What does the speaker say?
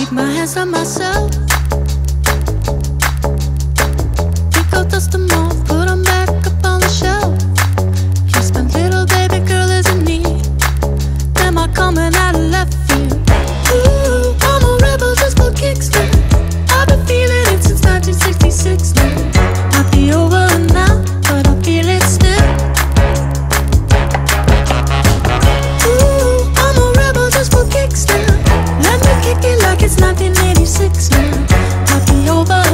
keep my hands on myself. like it's 1986 now. Happy over.